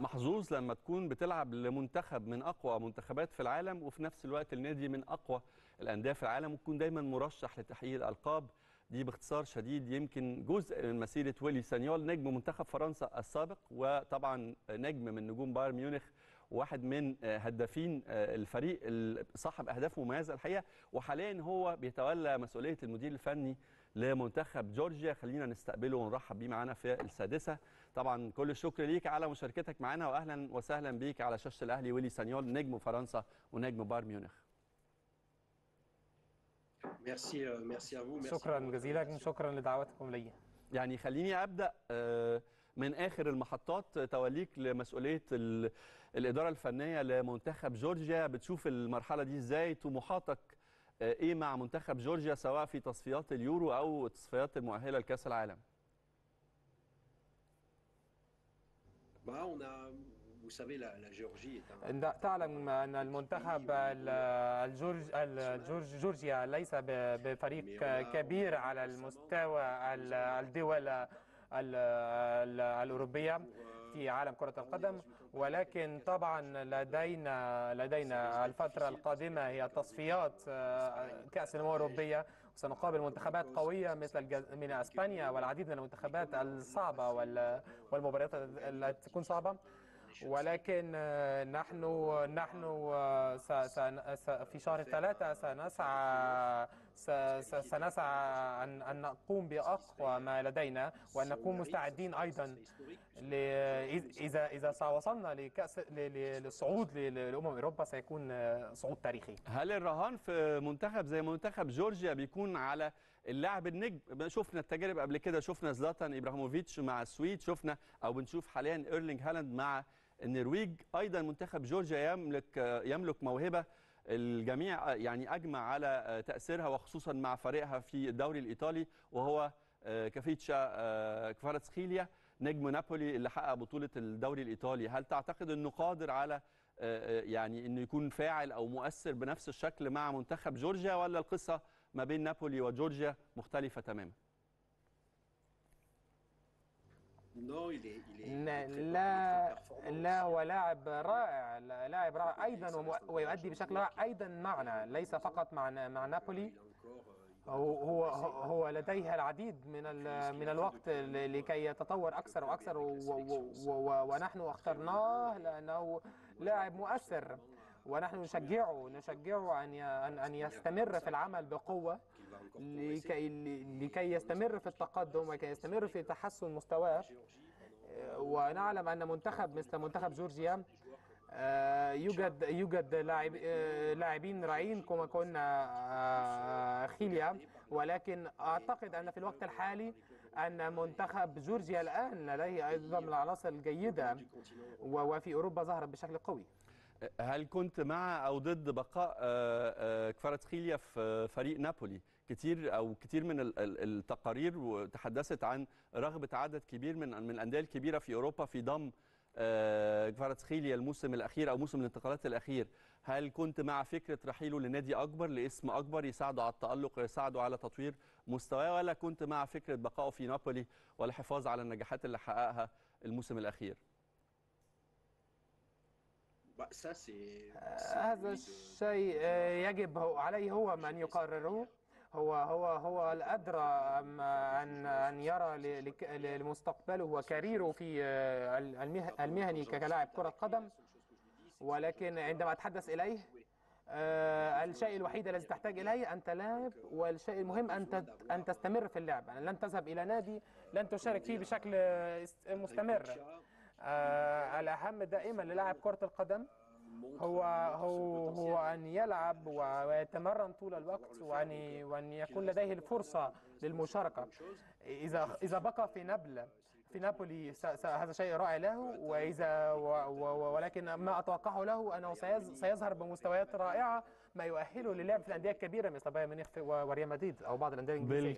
محظوظ لما تكون بتلعب لمنتخب من أقوى منتخبات في العالم وفي نفس الوقت النادي من أقوى الأندية في العالم وتكون دايما مرشح لتحقيق الألقاب. دي باختصار شديد يمكن جزء من مسيرة ويلي سانيول نجم منتخب فرنسا السابق وطبعا نجم من نجوم بايرن ميونخ واحد من هدافين الفريق صاحب اهداف مميزه الحقيقة. وحاليا هو بيتولى مسؤولية المدير الفني لمنتخب جورجيا. خلينا نستقبله ونرحب بيه معانا في السادسة. طبعا كل الشكر ليك على مشاركتك معانا واهلا وسهلا بيك على شاشة الأهلي ويلي سانيول نجم فرنسا ونجم بايرن ميونخ. merci merci ا شكرا جزيلا شكرا لدعوتكم لي يعني خليني أبدأ من آخر المحطات توليك لمسؤولية الإدارة الفنية لمنتخب جورجيا. بتشوف المرحلة دي إزاي؟ طموحاتك إيه مع منتخب جورجيا سواء في تصفيات اليورو أو التصفيات المؤهلة لكأس العالم؟ تعلم أن المنتخب الجورج الجورجيا ليس بفريق كبير على المستوى الدول الأوروبية في عالم كرة القدم ولكن طبعا لدينا لدينا الفترة القادمة هي تصفيات كأس الأمم الأوروبية. وسنقابل منتخبات قوية مثل من أسبانيا والعديد من المنتخبات الصعبة والمباريات التي تكون صعبة. ولكن نحن نحن في شهر ثلاثة سنسعى سنسعى أن نقوم بأقوى ما لدينا وأن نكون مستعدين أيضا إذا إذا وصلنا لكأس للصعود لأمم أوروبا سيكون صعود تاريخي. هل الرهان في منتخب زي منتخب جورجيا بيكون على اللاعب النجم؟ شفنا التجارب قبل كده شفنا زلاتان إبراهيموفيتش مع السويد شفنا أو بنشوف حاليا إيرلينج هالاند مع النرويج أيضا منتخب جورجيا يملك يملك موهبة الجميع يعني أجمع على تأثيرها وخصوصا مع فريقها في الدوري الإيطالي وهو كافيتشا كفاراتسخيليا نجم نابولي اللي حقق بطولة الدوري الإيطالي. هل تعتقد إنه قادر على يعني إنه يكون فاعل أو مؤثر بنفس الشكل مع منتخب جورجيا ولا القصة ما بين نابولي وجورجيا مختلفة تماما؟ لا لا هو لاعب رائع لاعب رائع. أيضا ويؤدي بشكل رائع. أيضا معنا ليس فقط مع مع نابولي. هو هو لديه العديد من من الوقت لكي يتطور أكثر وأكثر ونحن اخترناه لأنه لاعب مؤثر. ونحن نشجعه نشجعه أن ان يستمر في العمل بقوة لكي لكي يستمر في التقدم وكي يستمر في تحسن مستواه. ونعلم أن منتخب مثل منتخب جورجيا يوجد يوجد لاعب لاعبين رائعين كما كنا خيليا. ولكن أعتقد أن في الوقت الحالي أن منتخب جورجيا الآن لديه أيضا العناصر الجيدة وفي أوروبا ظهرت بشكل قوي. هل كنت مع أو ضد بقاء كفاراتسخيليا في فريق نابولي؟ كتير أو كتير من التقارير تحدثت عن رغبة عدد كبير من من الأندية الكبيرة في أوروبا في ضم كفاراتسخيليا الموسم الأخير أو موسم الانتقالات الأخير. هل كنت مع فكرة رحيله لنادي أكبر لاسم أكبر يساعده على التألق ويساعده على تطوير مستواه ولا كنت مع فكرة بقائه في نابولي والحفاظ على النجاحات اللي حققها الموسم الأخير؟ هذا الشيء يجب عليه هو من يقرره. هو هو هو الأدرى ان أن يرى لمستقبله وكاريره في المهني كلاعب كرة قدم. ولكن عندما أتحدث إليه الشيء الوحيد الذي تحتاج إليه أنت لاعب والشيء المهم أن أن تستمر في اللعب. لن تذهب إلى نادي لن تشارك فيه بشكل مستمر. الأهم دائما للاعب كرة القدم هو هو هو أن يلعب ويتمرن طول الوقت وأن وأن يكون لديه الفرصة للمشاركة. إذا إذا بقى في نابل في نابولي هذا شيء رائع له وإذا ولكن ما أتوقعه له أنه سيظهر بمستويات رائعة ما يؤهله للعب في الأندية الكبيرة مثل بايرن ميونخ وريال مدريد أو بعض الأندية الإنجليزية.